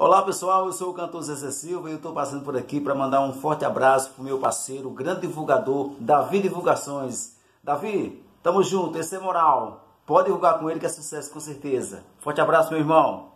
Olá pessoal, eu sou o cantor Zé Silva e eu estou passando por aqui para mandar um forte abraço para o meu parceiro, o grande divulgador, Davi Divulgações. Davi, tamo junto, esse é moral. Pode divulgar com ele que é sucesso com certeza. Forte abraço, meu irmão.